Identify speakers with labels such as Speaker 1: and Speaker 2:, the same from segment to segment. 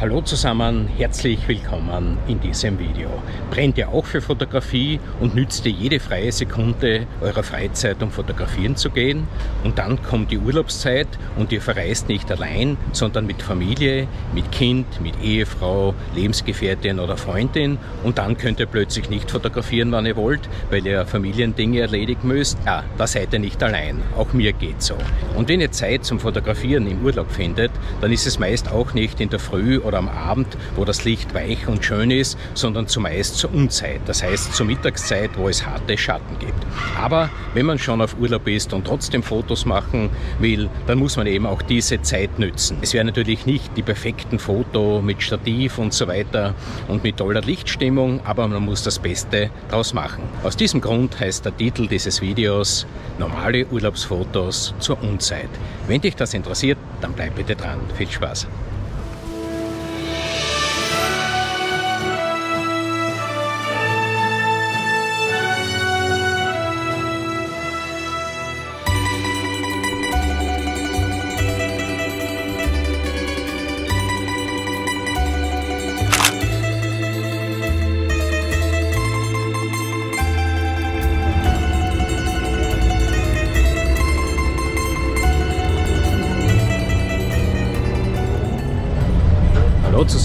Speaker 1: Hallo zusammen, herzlich willkommen in diesem Video. Brennt ihr auch für Fotografie und nützt ihr jede freie Sekunde eurer Freizeit, um fotografieren zu gehen? Und dann kommt die Urlaubszeit und ihr verreist nicht allein, sondern mit Familie, mit Kind, mit Ehefrau, Lebensgefährtin oder Freundin und dann könnt ihr plötzlich nicht fotografieren, wann ihr wollt, weil ihr Familiendinge erledigen müsst. Ja, da seid ihr nicht allein. Auch mir geht so. Und wenn ihr Zeit zum Fotografieren im Urlaub findet, dann ist es meist auch nicht in der Früh oder am Abend, wo das Licht weich und schön ist, sondern zumeist zur Unzeit, das heißt zur Mittagszeit, wo es harte Schatten gibt. Aber wenn man schon auf Urlaub ist und trotzdem Fotos machen will, dann muss man eben auch diese Zeit nützen. Es wäre natürlich nicht die perfekten Foto mit Stativ und so weiter und mit toller Lichtstimmung, aber man muss das Beste draus machen. Aus diesem Grund heißt der Titel dieses Videos Normale Urlaubsfotos zur Unzeit. Wenn dich das interessiert, dann bleib bitte dran. Viel Spaß!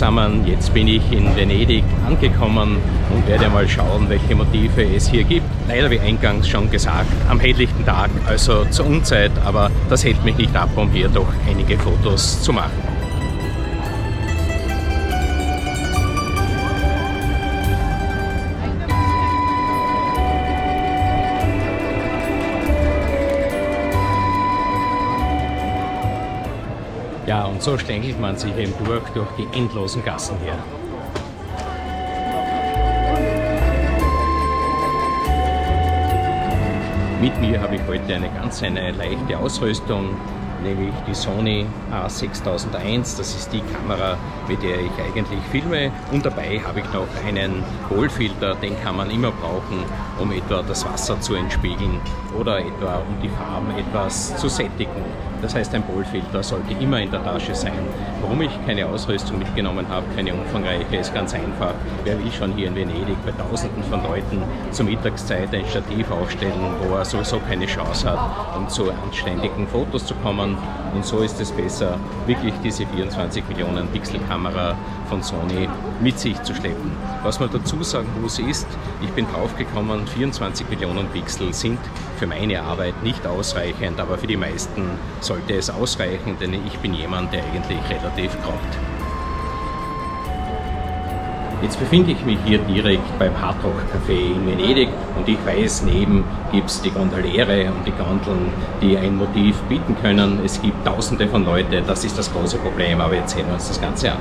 Speaker 1: Zusammen, jetzt bin ich in Venedig angekommen und werde mal schauen, welche Motive es hier gibt. Leider wie eingangs schon gesagt, am helllichten Tag, also zur Unzeit, aber das hält mich nicht ab, um hier doch einige Fotos zu machen. Ja, und so schlängelt man sich eben durch, durch die endlosen Gassen hier. Mit mir habe ich heute eine ganz eine leichte Ausrüstung, nämlich die Sony A6001. Das ist die Kamera, mit der ich eigentlich filme. Und dabei habe ich noch einen Polfilter, den kann man immer brauchen, um etwa das Wasser zu entspiegeln oder etwa um die Farben etwas zu sättigen. Das heißt, ein Polfilter sollte immer in der Tasche sein. Warum ich keine Ausrüstung mitgenommen habe, keine umfangreiche, ist ganz einfach. Wer will schon hier in Venedig bei Tausenden von Leuten zur Mittagszeit ein Stativ aufstellen, wo er sowieso keine Chance hat, um zu anständigen Fotos zu kommen. Und so ist es besser, wirklich diese 24 Millionen Pixel Kamera von Sony mit sich zu schleppen. Was man dazu sagen muss ist, ich bin draufgekommen, 24 Millionen Pixel sind für meine Arbeit nicht ausreichend, aber für die meisten sollte es ausreichen, denn ich bin jemand, der eigentlich relativ graut. Jetzt befinde ich mich hier direkt beim Hardrock Café in Venedig und ich weiß, neben gibt es die Gondoliere und die Gondeln, die ein Motiv bieten können. Es gibt tausende von Leuten, das ist das große Problem, aber jetzt sehen wir uns das Ganze an.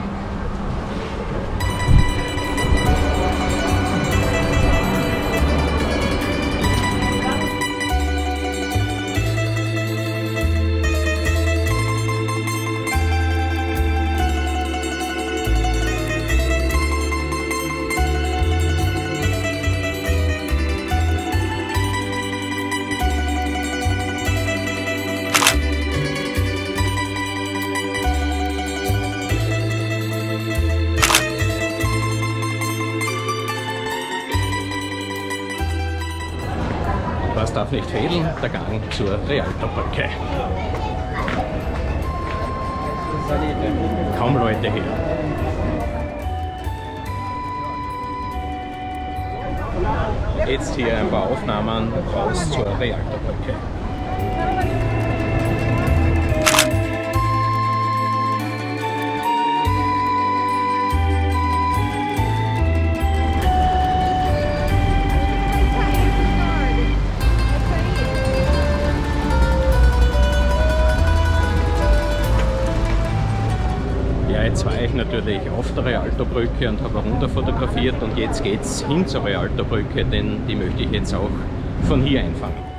Speaker 1: Darf nicht fehlen? Der Gang zur Rialto-Brücke. Kaum Leute hier. Jetzt hier ein paar Aufnahmen raus zur Rialto-Brücke. Natürlich auf der Rialto-Brücke und habe runter fotografiert und jetzt geht es hin zur Rialto-Brücke, denn die möchte ich jetzt auch von hier einfangen.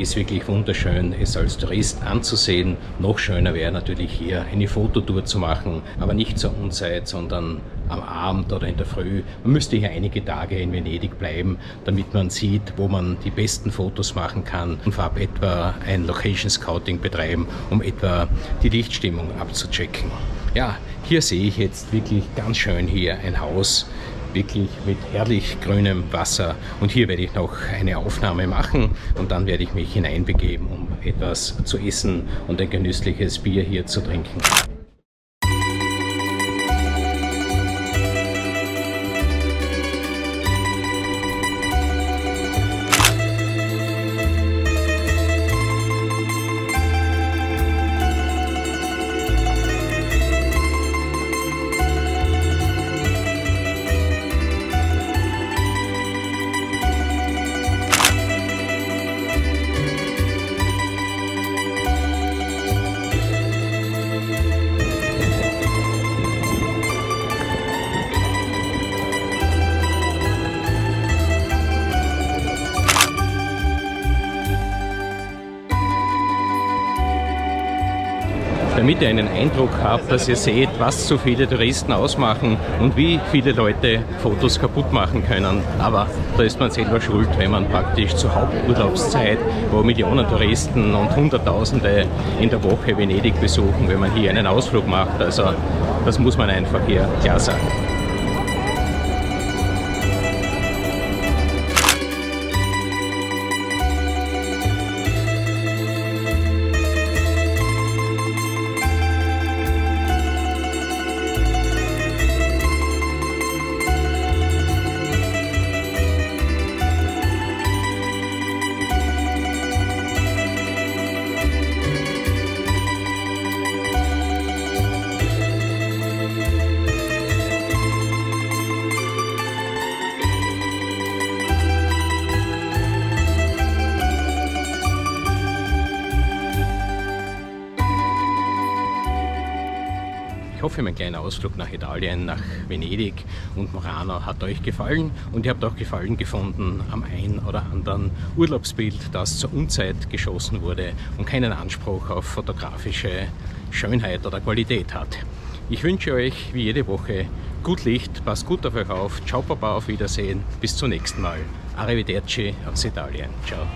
Speaker 1: Ist wirklich wunderschön, es als Tourist anzusehen. Noch schöner wäre natürlich hier eine Fototour zu machen, aber nicht zur Unzeit, sondern am Abend oder in der Früh. Man müsste hier einige Tage in Venedig bleiben, damit man sieht, wo man die besten Fotos machen kann und vorab etwa ein Location Scouting betreiben, um etwa die Lichtstimmung abzuchecken. Ja, hier sehe ich jetzt wirklich ganz schön hier ein Haus wirklich mit herrlich grünem Wasser. Und hier werde ich noch eine Aufnahme machen und dann werde ich mich hineinbegeben, um etwas zu essen und ein genüssliches Bier hier zu trinken. Damit ihr einen Eindruck habt, dass ihr seht, was so viele Touristen ausmachen und wie viele Leute Fotos kaputt machen können. Aber da ist man selber schuld, wenn man praktisch zur Haupturlaubszeit, wo Millionen Touristen und Hunderttausende in der Woche Venedig besuchen, wenn man hier einen Ausflug macht. Also das muss man einfach hier klar sagen. Hoffe, mein kleiner Ausflug nach Italien, nach Venedig und Murano hat euch gefallen und ihr habt auch Gefallen gefunden am ein oder anderen Urlaubsbild, das zur Unzeit geschossen wurde und keinen Anspruch auf fotografische Schönheit oder Qualität hat. Ich wünsche euch wie jede Woche gut Licht, passt gut auf euch auf, ciao Papa, auf Wiedersehen, bis zum nächsten Mal. Arrivederci aus Italien. Ciao.